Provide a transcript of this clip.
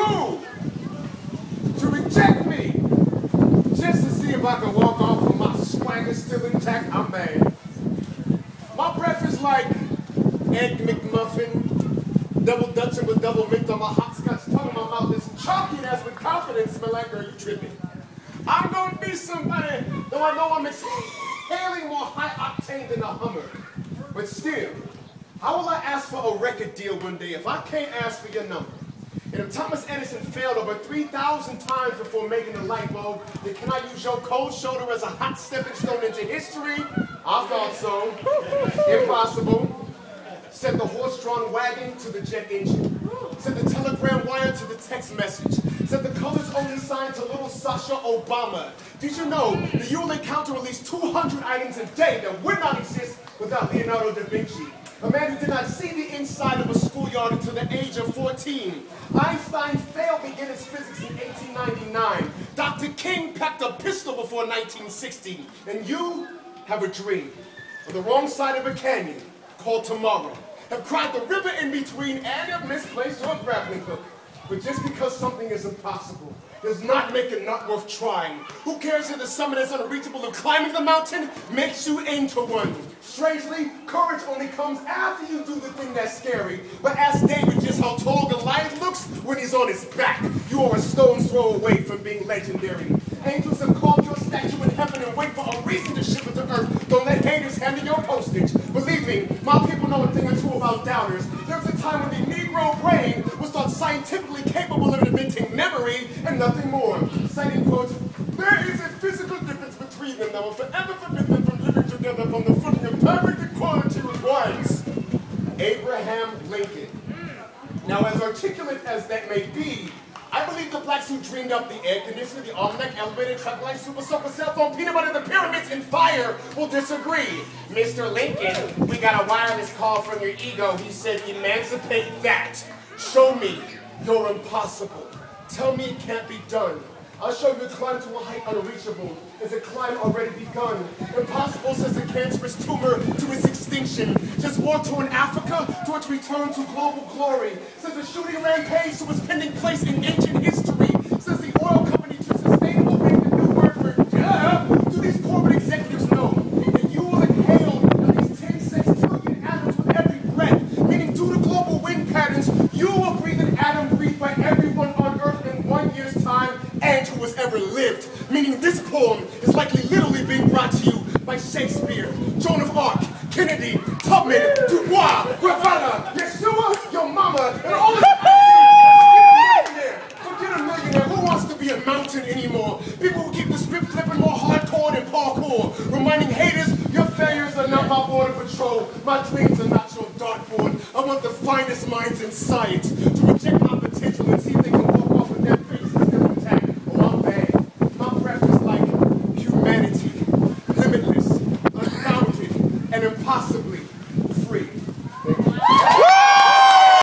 school to reject me just to see if I can walk off with my swagger still intact. I'm mad. My breath is like egg McMuffin, double Dutching with Doublemint on my hopscotch tongue in my mouth is chalky as with confidence, smell like girl, you tripping. I'm gonna be somebody, though I know I'm exhaling more high octane than a Hummer. But still, how will I ask for a record deal one day if I can't ask for your number? And if Thomas Edison failed over 3,000 times before making the light bulb, then can I use your cold shoulder as a hot stepping stone into history? I thought so. Impossible. Set the horse-drawn wagon to the jet engine. Set the telegram wire to the text message. Set the colors only sign to little Sasha Obama. Did you know that you will encounter at least 200 items a day that would not exist without Leonardo da Vinci? A man who did not see the inside of a schoolyard until the age of 14. Einstein failed beginner's physics in 1899. Dr. King packed a pistol before 1960. And you have a dream on the wrong side of a canyon called tomorrow. Have cried the river in between and have misplaced your grappling hook. But just because something is impossible does not make it not worth trying. Who cares if the summit is unreachable and climbing the mountain makes you aim to one? Strangely, courage only comes after you do the thing that's scary. But ask David just how tall Goliath looks when he's on his back. You are a stone's throw away from being legendary. Angels have called your statue in heaven and wait for a reason to ship it to earth. Don't let haters handle your postage. Believe me, my people know a thing or two about doubters. There was a time when the Negro brain was thought scientifically capable of inventing memory and nothing more. Citing quotes, there is a physical difference between them that will forever forbid them from living together upon the footing of perfect equality with whites. Abraham Lincoln. Now, as articulate as that may be, I believe the blacks who dreamed up the air conditioner, the automatic elevator, truck light, super soaker, cell phone, peanut butter, the pyramids, and fire will disagree. Mr. Lincoln, we got a wireless call from your ego. He said, emancipate that. Show me you're impossible. Tell me it can't be done. I'll show you a climb to a height unreachable. There's a climb already begun. Impossible says a cancerous tumor to its extinction. Just war-torn Africa to its return to global glory. Says a shooting rampage to its pending place in ancient history. Says the oil company to sustainable make the new word for yeah. Do these corporate executives know that you will inhale at least 10 sextillion atoms with every breath? Meaning due to global wind patterns, you will breathe an atom breathed by everyone on Earth in one year's time and who has ever lived. Meaning this poem is likely literally being brought to you by Shakespeare, Joan of Arc, Kennedy, Tubman, Dubois, Guevara, Yeshua, your mama, and all the Forget a millionaire. Who wants to be a mountain anymore? People who keep the script flipping more hardcore than parkour. Reminding haters, your failures are not my border patrol. My dreams are not. I want the finest minds in sight to reject my potential and see if they can walk off with their faces still intact. Oh, I'm bad. My breath is like humanity, limitless, unbounded, and impossible.